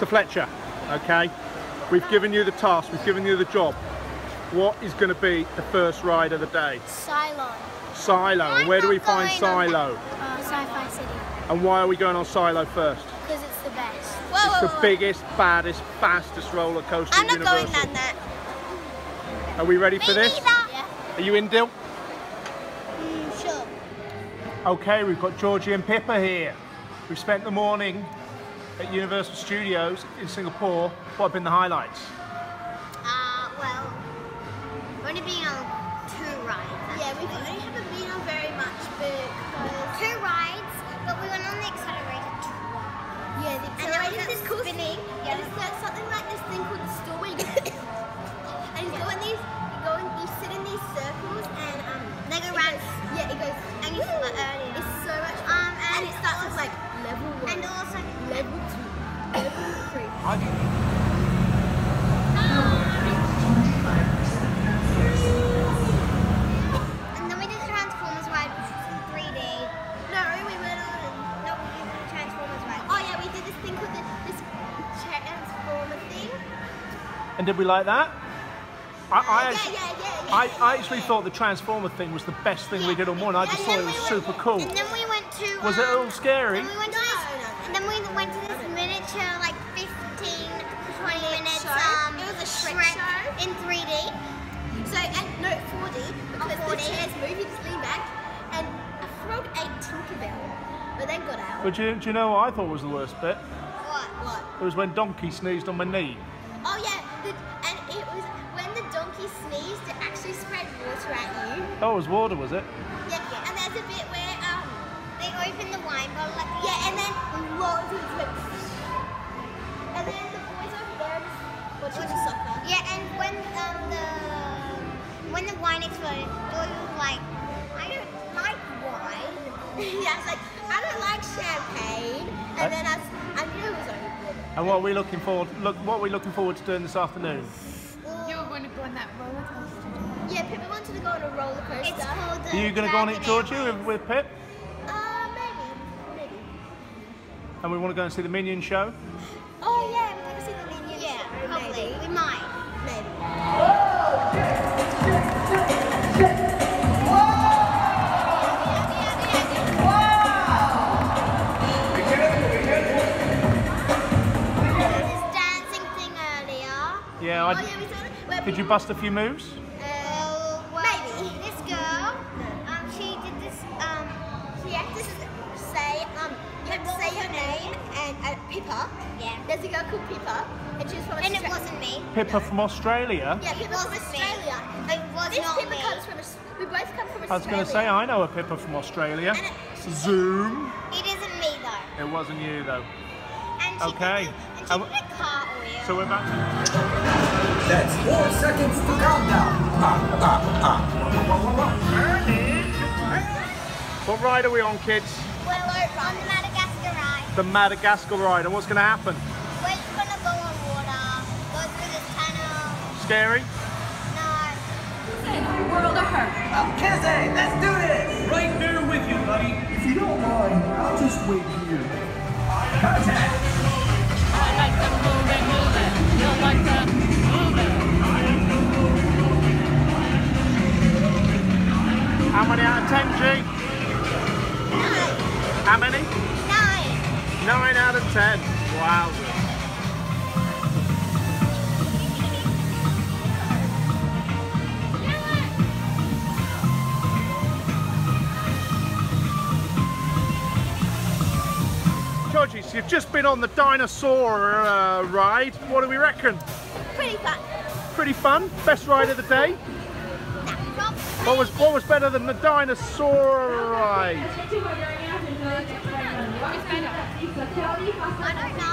to Fletcher, okay? We've given you the task, we've given you the job. What is going to be the first ride of the day? Cylon. Silo. And where do we find I'm not going Silo? Uh, Sci-Fi City. And why are we going on Silo first? Because it's the best. It's the biggest, baddest, fastest roller coaster I'm at not going Universal. down that. Are we ready for this? Yeah. Are you in, Dyl? Mm, sure. Okay, we've got Georgie and Pippa here. We've spent the morning at Universal Studios in Singapore. What have been the highlights? And did we like that? I, I, yeah, actually, yeah, yeah, yeah. I, I actually thought the Transformer thing was the best thing we did all morning. I just And thought it was we super went- cool. And then we went to. Was it um, all scary? And we went to No, this. no, no. And then we went to this miniature, like 15, 20 minutes. Um, It was a Shrek show. in 3D. So, and no, 4D, because Oh, 4D. the chairs move, you just lean back, and a frog ate Tinkerbell, but then got out. But do you, do you know what I thought was the worst bit? What? What? It was when Donkey sneezed on my knee. It was when the donkey sneezed, it actually spread water at you. Oh, it was water, was it? Yeah, yeah. and there's a bit where, um, They opened the wine bottle the yeah, and then loads of it and then the boys over there was watching soccer. Yeah, and when um, the when the wine exploded, Joy was like, I don't like wine. yeah, like I don't like champagne, and then I, s- I knew it was good. And what are we looking forward? Look, what are we looking forward to doing this afternoon? You were going to go on that roller coaster. Yeah, Pippa wanted to go on a roller coaster. It's called the Are you going to go on it, Dragon Georgie, with, with Pip? Uh, maybe, maybe. And we want to go and see the Minion show. Oh yeah, we're gonna see the Minions. Yeah, show, probably. Maybe. We might. maybe. This dancing thing earlier. Yeah, Oh yeah, we saw it. Where did you bust a few moves? Pippa. yeah. There's a girl called Pippa, and she's from And it wasn't me. Pippa from Australia. Yeah, Pippa from wasn't me. Australia. It was this not Pippa me. comes from. We both come from Australia. I was going to say, I know a Pippa from Australia. And it- Zoom. It isn't me though. It wasn't you though. And she Okay. Did, and she did a cartwheel. So we're back to That's four seconds to countdown. Ah, ah, ah. What ride are we on, kids? We're on the Madagascar ride. The Madagascar ride. And what's going to happen? We're just gonna go on water, go through this tunnel. Scary? No. World of Hurt. Kizzy, let's do this. Right there with you, buddy. If you don't mind, I'll just wait here. Contact. I like to move it. You like to move. How many out of 10, G? How many? Nine. out of 10. Wow. Georgie, so you've just been on the dinosaur uh, ride. What do we reckon? Pretty fun. Pretty fun. Best ride of the day. What was what was better than the dinosaur ride? I don't know.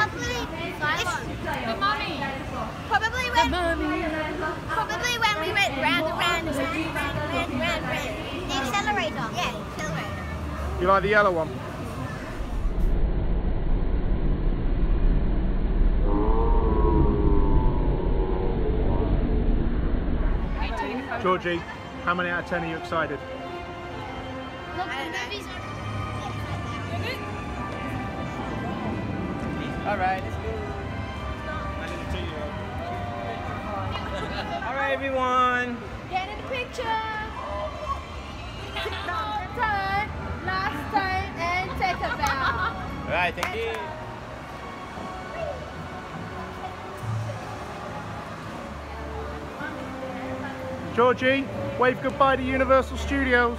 Probably. The mummy. Probably when probably when we went round and round and round and round and round and round. The You like the yellow one? Georgie, how many out of 10 are you excited? Look, the. All right, let's go. All right, everyone. Get in the picture. Turn, last time, and take a bow. All right, thank you. Georgie, wave goodbye to Universal Studios.